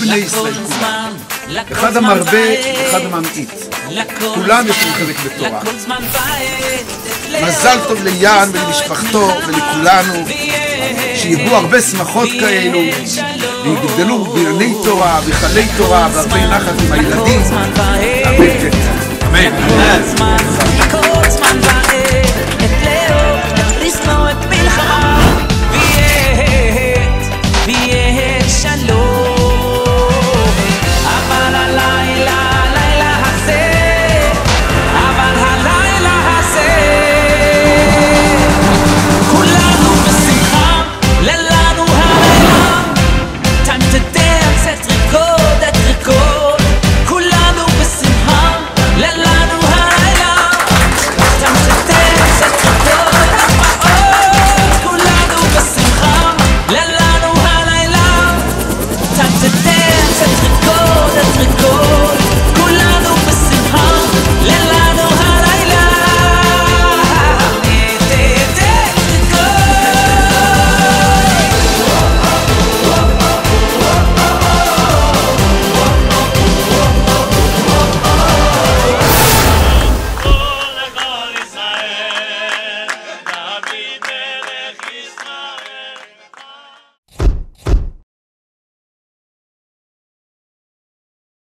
בני ישראל כולם. אחד המרבה, אחד הממעיט. כולם יכולים חלק בתורה. מזל טוב ליען ולמשפחתו ולכולנו, שיהיו הרבה שמחות כאלו, ויגדלו בענייני תורה, והיכלי תורה, והרבה נחת עם הילדים. אמן. אמן.